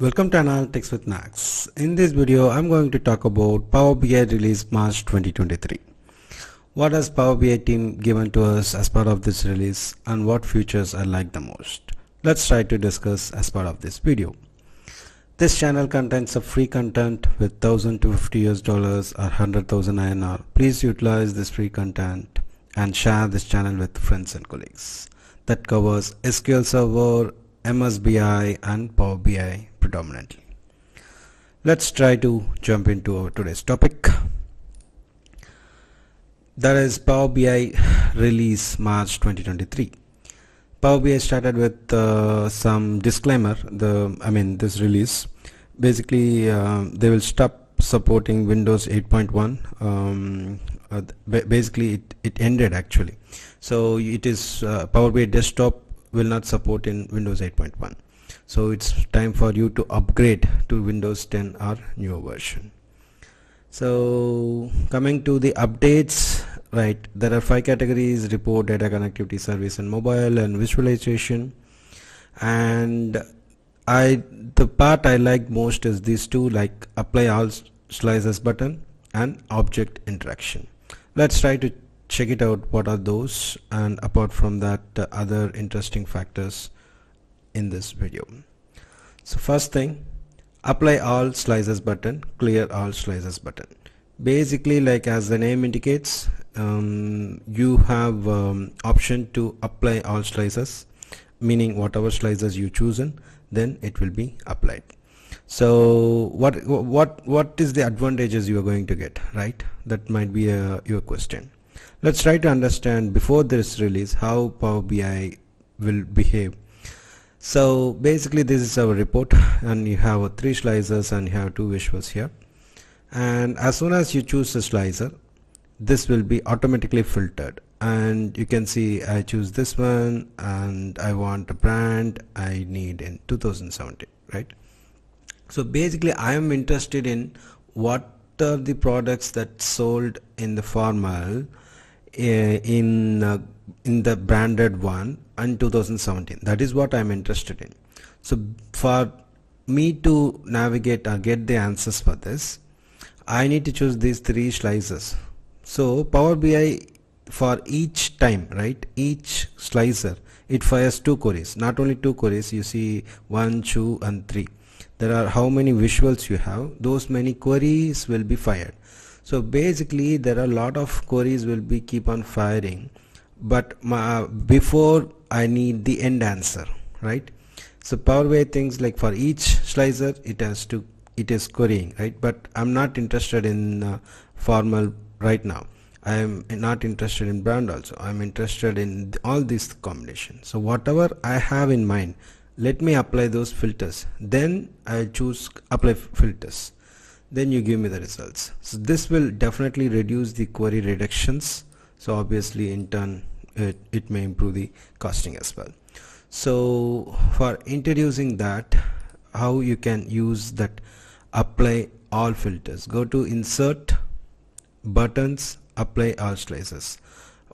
Welcome to Analytics with Nags. In this video, I'm going to talk about Power BI release March 2023. What has Power BI team given to us as part of this release and what features I like the most? Let's try to discuss as part of this video. This channel contains a free content with 1050 US dollars or 100,000 INR. Please utilize this free content and share this channel with friends and colleagues. That covers SQL Server, MSBI and Power BI predominantly. Let's try to jump into our today's topic. That is Power BI release March 2023. Power BI started with uh, some disclaimer. The I mean this release basically uh, they will stop supporting Windows 8.1. Um, uh, basically, it, it ended actually. So it is uh, Power BI desktop will not support in Windows 8.1 so it's time for you to upgrade to Windows 10 or newer version. So coming to the updates right there are five categories report data connectivity service and mobile and visualization. And I the part I like most is these two like apply all slices button and object interaction. Let's try to check it out what are those? And apart from that uh, other interesting factors in this video. So first thing apply all slices button clear all slices button. Basically like as the name indicates um, you have um, option to apply all slices meaning whatever slices you chosen then it will be applied. So what what what is the advantages you are going to get right? That might be a, your question. Let's try to understand before this release how Power BI will behave so basically this is our report and you have three slicers and you have two visuals here. And as soon as you choose a slicer this will be automatically filtered. And you can see I choose this one and I want a brand I need in 2017 right? So basically I am interested in what are the products that sold in the formal uh, in uh, in the branded one in 2017 that is what I'm interested in. So for me to navigate or get the answers for this I need to choose these three slices. So Power BI for each time right? Each slicer it fires two queries. Not only two queries you see one two and three. There are how many visuals you have those many queries will be fired. So basically there are a lot of queries will be keep on firing but my, before I need the end answer right? So Power BI things like for each slicer it has to it is querying right? But I'm not interested in uh, formal right now. I am not interested in brand also. I'm interested in all these combinations so whatever I have in mind let me apply those filters. Then I choose apply filters. Then you give me the results. So this will definitely reduce the query reductions so obviously in turn it, it may improve the costing as well. So for introducing that how you can use that apply all filters. Go to insert buttons apply all slices.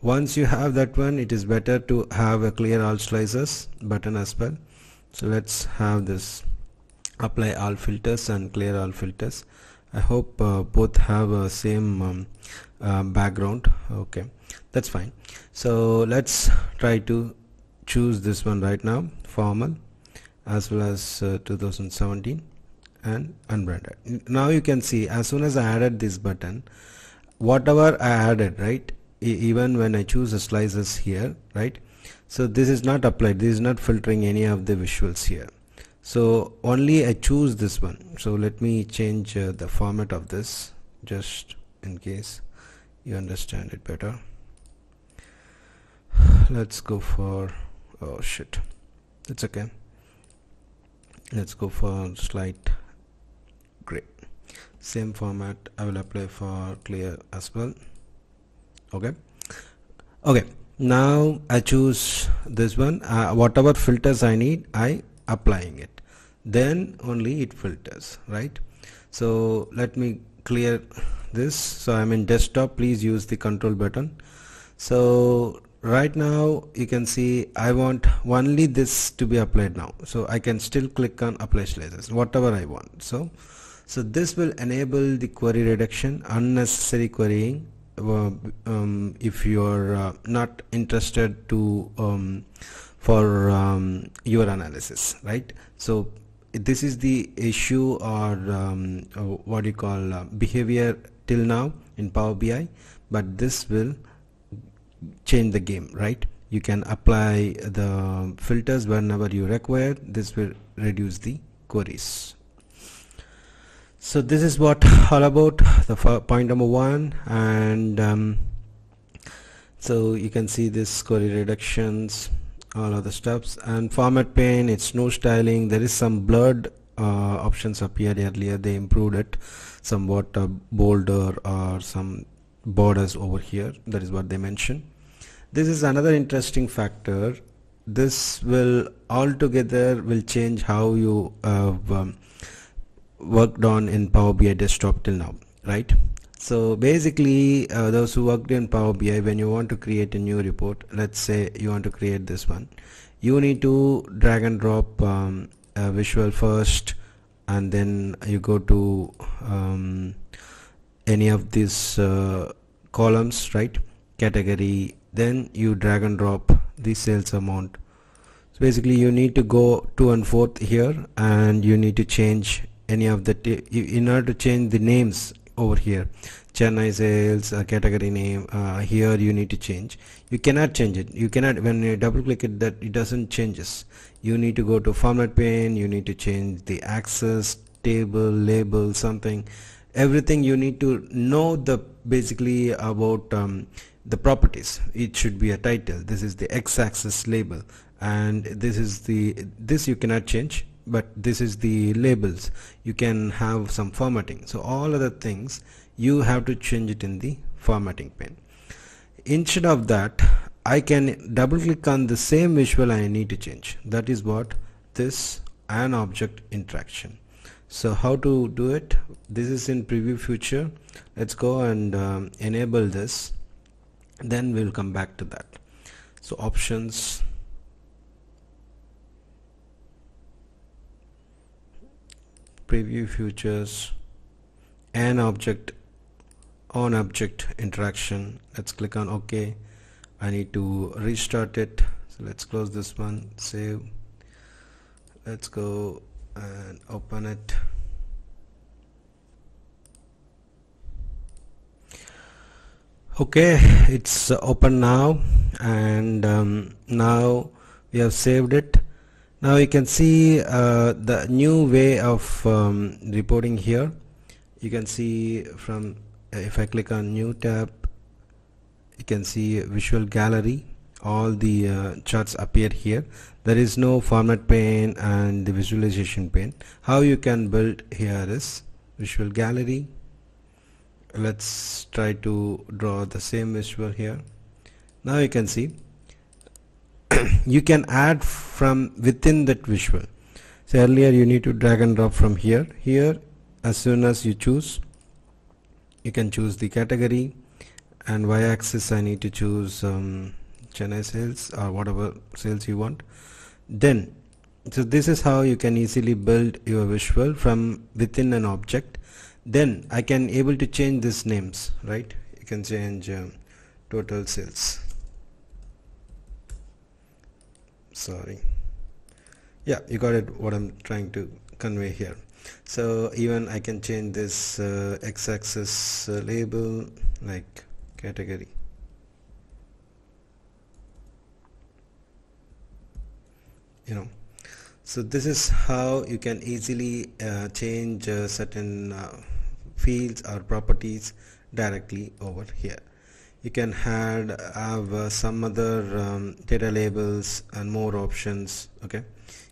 Once you have that one it is better to have a clear all slices button as well. So let's have this apply all filters and clear all filters. I hope uh, both have a same um, uh, background. Okay that's fine. So let's try to choose this one right now formal as well as uh, 2017 and unbranded. Now you can see as soon as I added this button whatever I added right e even when I choose the slices here right so this is not applied this is not filtering any of the visuals here. So only I choose this one. So let me change uh, the format of this just in case you understand it better? Let's go for oh shit. It's okay. Let's go for slight gray. Same format. I will apply for clear as well. Okay? Okay. Now I choose this one. Uh, whatever filters I need I applying it. Then only it filters right? So let me clear this. So I'm in desktop please use the control button. So right now you can see I want only this to be applied now. So I can still click on apply slices whatever I want. So so this will enable the query reduction unnecessary querying uh, um, if you are uh, not interested to um, for um, your analysis right? So this is the issue or um, uh, what you call uh, behavior till now in Power BI but this will change the game right? You can apply the filters whenever you require. This will reduce the queries. So this is what all about the point number one and um, so you can see this query reductions all of the steps. And format pane it's no styling. There is some blurred uh, options appeared earlier. They improved it somewhat uh, bolder or some borders over here. That is what they mentioned this is another interesting factor. This will altogether will change how you uh, um, worked on in Power BI desktop till now right so basically uh, those who worked in Power BI when you want to create a new report let's say you want to create this one you need to drag and drop um, visual first and then you go to um, any of these uh, columns right? Category then you drag and drop the sales amount. So basically you need to go to and forth here and you need to change any of the in order to change the names over here. Channel sales uh, category name uh, here you need to change. You cannot change it. You cannot when you double click it that it doesn't changes you need to go to format pane you need to change the axis table label something. Everything you need to know the basically about um, the properties. It should be a title. This is the x-axis label. And this is the this you cannot change but this is the labels. You can have some formatting. So all other things you have to change it in the formatting pane instead of that I can double click on the same visual I need to change. That is what this an object interaction. So how to do it? This is in preview future. Let's go and um, enable this. Then we'll come back to that. So options preview features an object on object interaction. Let's click on ok. I need to restart it. So let's close this one save. Let's go and open it. Okay it's open now. And um, now we have saved it now you can see uh, the new way of um, reporting here. You can see from uh, if I click on new tab you can see visual gallery. All the uh, charts appear here. There is no format pane and the visualization pane. How you can build here is visual gallery. Let's try to draw the same visual here. Now you can see you can add from within that visual. So earlier you need to drag and drop from here. Here as soon as you choose you can choose the category. And y-axis I need to choose um, Channel sales or whatever sales you want. Then so this is how you can easily build your visual from within an object. Then I can able to change these names right? You can change um, total sales sorry. Yeah you got it what I'm trying to convey here. So even I can change this uh, x-axis uh, label like category. You know? So this is how you can easily uh, change uh, certain uh, fields or properties directly over here you can add have uh, some other um, data labels and more options okay?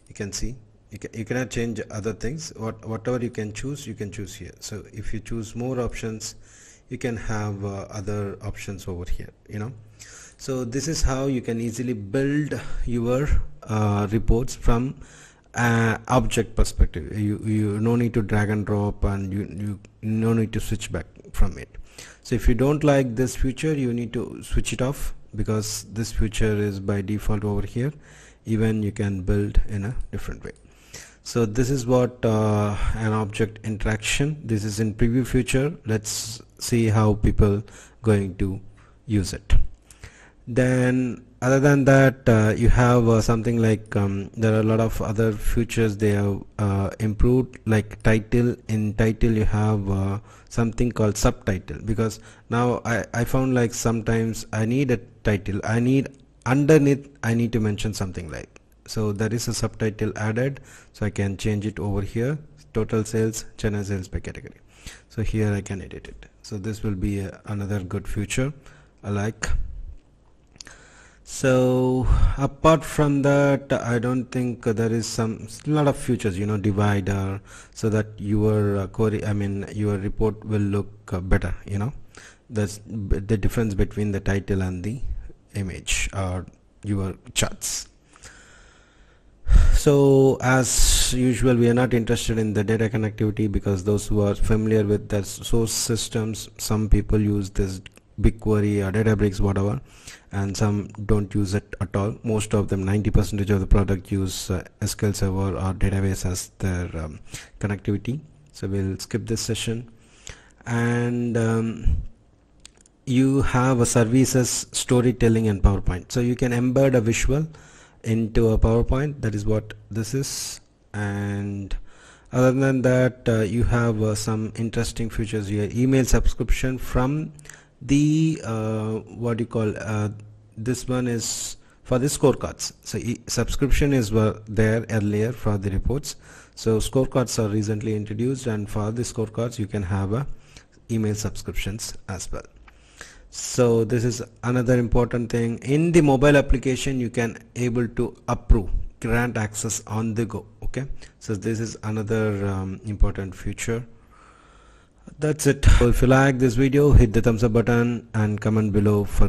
You can see. You, can, you cannot change other things. What whatever you can choose you can choose here. So if you choose more options you can have uh, other options over here you know? So this is how you can easily build your uh, reports from uh, object perspective. You you no need to drag and drop and you you no need to switch back from it. So if you don't like this feature you need to switch it off because this feature is by default over here. Even you can build in a different way. So this is what uh, an object interaction. This is in preview feature let's see how people going to use it. Then other than that uh, you have uh, something like um, there are a lot of other features they have uh, improved like title in title you have uh, something called subtitle. Because now I, I found like sometimes I need a title I need underneath I need to mention something like. So there is a subtitle added so I can change it over here total sales channel sales by category. So here I can edit it. So this will be a, another good feature I like so apart from that I don't think there is some lot of features you know divider so that your uh, query I mean your report will look uh, better you know. That's the difference between the title and the image or your charts. So as usual we are not interested in the data connectivity because those who are familiar with the source systems some people use this BigQuery or Databricks whatever and some don't use it at all. Most of them 90 percentage of the product use uh, SQL Server or database as their um, connectivity. So we'll skip this session. And um, you have a services storytelling and PowerPoint. So you can embed a visual into a PowerPoint. That is what this is. And other than that uh, you have uh, some interesting features. Here email subscription from the uh, what do you call uh, this one is for the scorecards. So e subscription is there earlier for the reports. So scorecards are recently introduced and for the scorecards you can have a email subscriptions as well. So this is another important thing. In the mobile application you can able to approve grant access on the go okay? So this is another um, important feature that's it. So if you like this video hit the thumbs up button and comment below for